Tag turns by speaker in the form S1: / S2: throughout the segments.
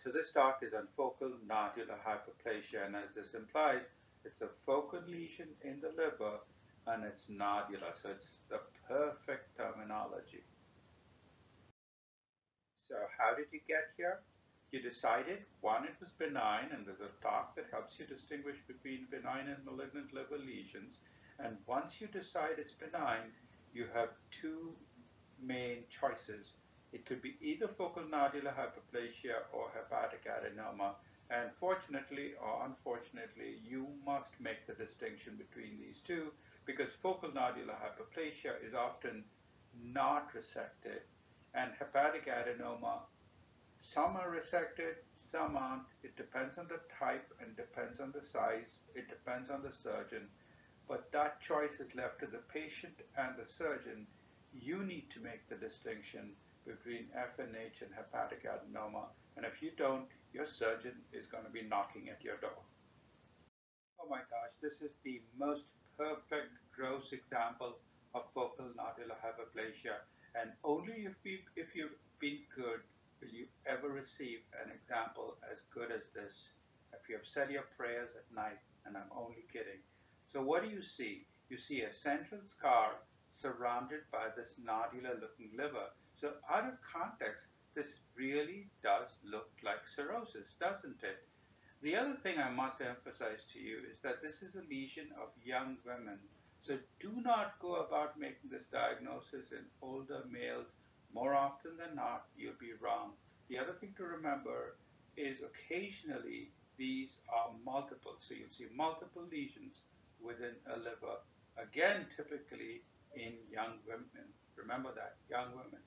S1: so this talk is on focal nodular hyperplasia, and as this implies, it's a focal lesion in the liver and it's nodular, so it's the perfect terminology. So how did you get here? You decided, one, it was benign, and there's a talk that helps you distinguish between benign and malignant liver lesions. And once you decide it's benign, you have two main choices. It could be either focal nodular hyperplasia or hepatic adenoma. And fortunately or unfortunately, you must make the distinction between these two because focal nodular hyperplasia is often not resected and hepatic adenoma, some are resected, some aren't. It depends on the type and depends on the size. It depends on the surgeon. But that choice is left to the patient and the surgeon. You need to make the distinction between FNH and hepatic adenoma. And if you don't, your surgeon is going to be knocking at your door. Oh my gosh, this is the most perfect gross example of focal nodular hyperplasia. And only if, if you've been good will you ever receive an example as good as this. If you have said your prayers at night, and I'm only kidding. So what do you see? You see a central scar surrounded by this nodular looking liver. So out of context, this really does look like cirrhosis, doesn't it? The other thing I must emphasize to you is that this is a lesion of young women. So do not go about making this diagnosis in older males. More often than not, you'll be wrong. The other thing to remember is occasionally these are multiple. So you'll see multiple lesions within a liver. Again, typically in young women. Remember that, young women.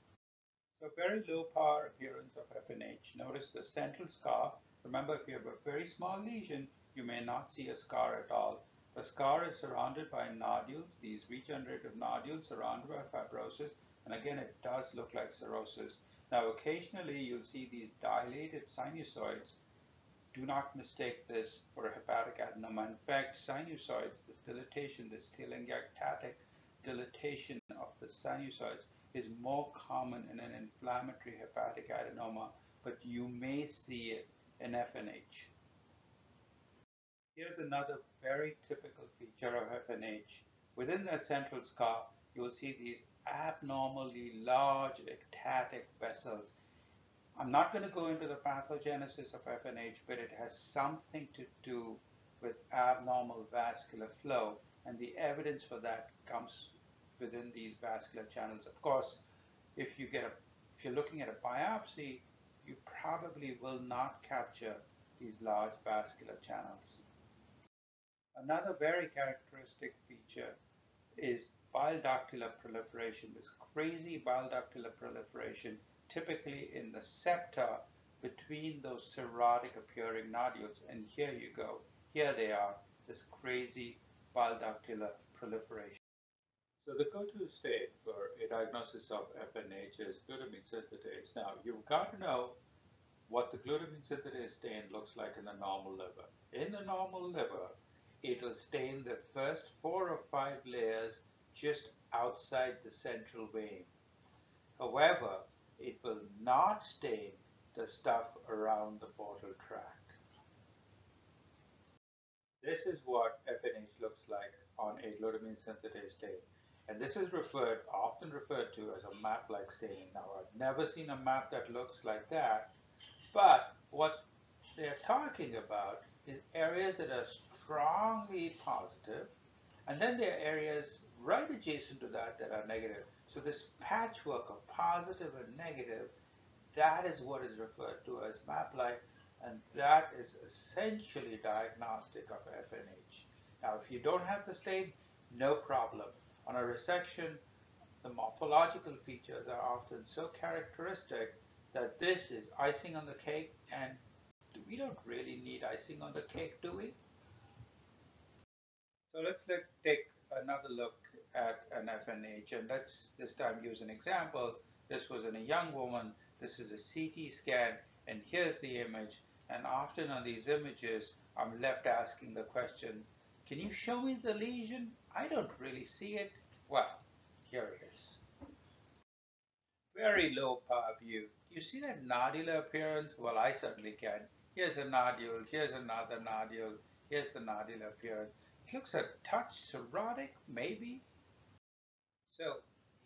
S1: So very low power appearance of FNH. Notice the central scar. Remember, if you have a very small lesion, you may not see a scar at all. The scar is surrounded by nodules, these regenerative nodules surrounded by fibrosis. And again, it does look like cirrhosis. Now, occasionally you'll see these dilated sinusoids. Do not mistake this for a hepatic adenoma. In fact, sinusoids, this dilatation, this telangiectatic dilatation of the sinusoids is more common in an inflammatory hepatic adenoma, but you may see it in FNH. Here's another very typical feature of FNH. Within that central scar, you will see these abnormally large ectatic vessels. I'm not going to go into the pathogenesis of FNH, but it has something to do with abnormal vascular flow, and the evidence for that comes within these vascular channels. Of course, if you get a, if you're looking at a biopsy, you probably will not capture these large vascular channels. Another very characteristic feature is bile ductular proliferation, this crazy bile ductular proliferation, typically in the septa between those cirrhotic appearing nodules. And here you go. Here they are, this crazy bile ductular proliferation. So the go-to state for a diagnosis of FNH is glutamine synthetase. Now, you've got to know what the glutamine synthetase stain looks like in the normal liver. In the normal liver, it'll stain the first four or five layers just outside the central vein. However, it will not stain the stuff around the portal tract. This is what FNH looks like on a glutamine synthetase stain. And this is referred, often referred to as a map-like staining. Now, I've never seen a map that looks like that, but what they're talking about is areas that are strongly positive, and then there are areas right adjacent to that that are negative. So this patchwork of positive and negative, that is what is referred to as map-like, and that is essentially diagnostic of FNH. Now, if you don't have the stain, no problem. On a resection, the morphological features are often so characteristic that this is icing on the cake and we don't really need icing on the cake, do we? So let's let, take another look at an FNH and let's this time use an example. This was in a young woman. This is a CT scan and here's the image. And often on these images, I'm left asking the question, can you show me the lesion? I don't really see it. Well, here it is. very low power view. You see that nodular appearance? Well, I certainly can. Here's a nodule, here's another nodule, here's the nodular appearance. It looks a touch cirrhotic, maybe. So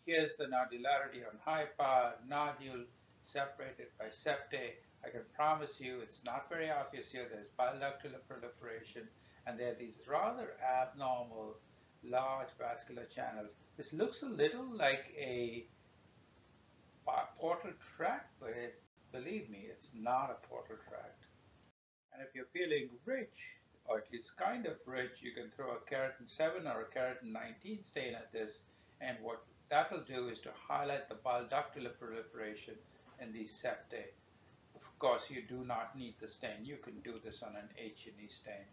S1: here's the nodularity on high power, nodule separated by septae. I can promise you it's not very obvious here. There's ductular proliferation and there are these rather abnormal large vascular channels. This looks a little like a portal tract, but it, believe me, it's not a portal tract. And if you're feeling rich, or at least kind of rich, you can throw a keratin 7 or a keratin 19 stain at this, and what that'll do is to highlight the bile ductular proliferation in these septae. Of course, you do not need the stain. You can do this on an H&E stain.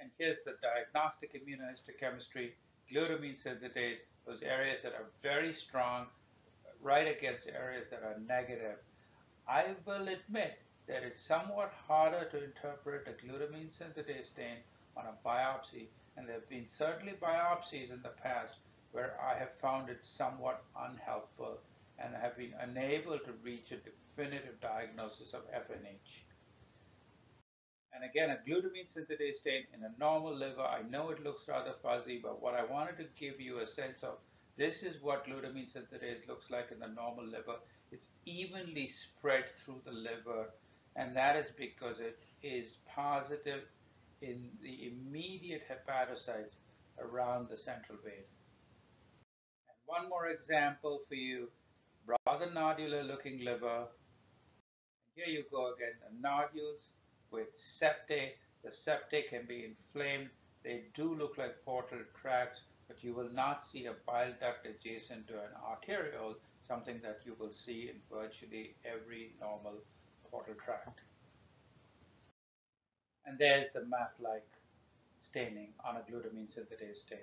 S1: And here's the diagnostic immunohistochemistry, glutamine synthetase, those areas that are very strong, right against areas that are negative. I will admit that it's somewhat harder to interpret a glutamine synthetase stain on a biopsy, and there have been certainly biopsies in the past where I have found it somewhat unhelpful and have been unable to reach a definitive diagnosis of FNH. And again, a glutamine synthetase stain in a normal liver, I know it looks rather fuzzy, but what I wanted to give you a sense of, this is what glutamine synthetase looks like in the normal liver. It's evenly spread through the liver, and that is because it is positive in the immediate hepatocytes around the central vein. And one more example for you, rather nodular looking liver. Here you go again, the nodules with septae. The septae can be inflamed. They do look like portal tracts, but you will not see a bile duct adjacent to an arteriole, something that you will see in virtually every normal portal tract. And there's the map-like staining on a glutamine synthetase stain.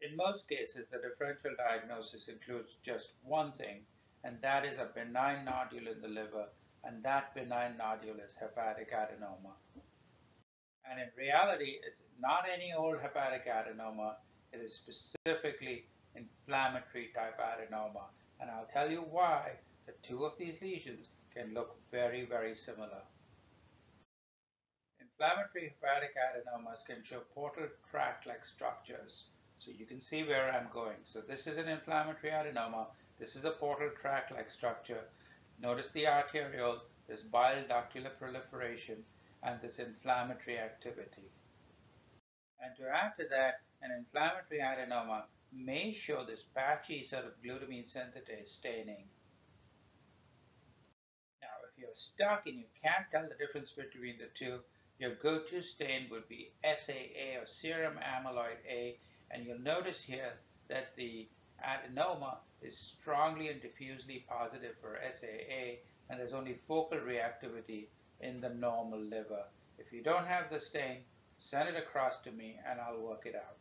S1: In most cases, the differential diagnosis includes just one thing, and that is a benign nodule in the liver and that benign nodule is hepatic adenoma. And in reality, it's not any old hepatic adenoma, it is specifically inflammatory type adenoma. And I'll tell you why the two of these lesions can look very, very similar. Inflammatory hepatic adenomas can show portal tract-like structures. So you can see where I'm going. So this is an inflammatory adenoma. This is a portal tract-like structure. Notice the arteriole, this bile ductular proliferation, and this inflammatory activity. And to add to that, an inflammatory adenoma may show this patchy sort of glutamine synthetase staining. Now, if you're stuck and you can't tell the difference between the two, your go-to stain would be SAA or serum amyloid A, and you'll notice here that the adenoma is strongly and diffusely positive for SAA, and there's only focal reactivity in the normal liver. If you don't have the stain, send it across to me and I'll work it out.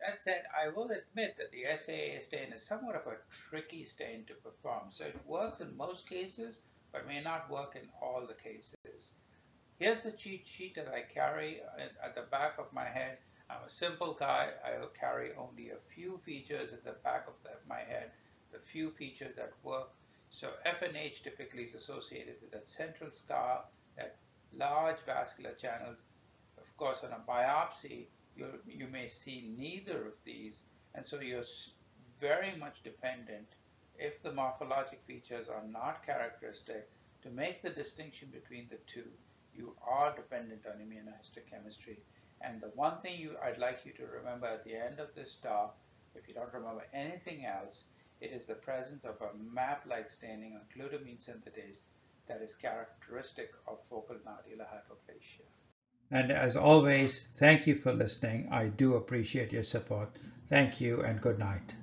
S1: That said, I will admit that the SAA stain is somewhat of a tricky stain to perform. So it works in most cases, but may not work in all the cases. Here's the cheat sheet that I carry uh, at the back of my head I'm a simple guy. I'll carry only a few features at the back of the, my head, the few features that work. So FNH typically is associated with that central scar, that large vascular channels. Of course, on a biopsy, you you may see neither of these, and so you're very much dependent, if the morphologic features are not characteristic, to make the distinction between the two, you are dependent on immunohistochemistry. And the one thing you, I'd like you to remember at the end of this talk, if you don't remember anything else, it is the presence of a map-like staining on glutamine synthetase that is characteristic of focal nodular hyperplasia. And as always, thank you for listening. I do appreciate your support. Thank you and good night.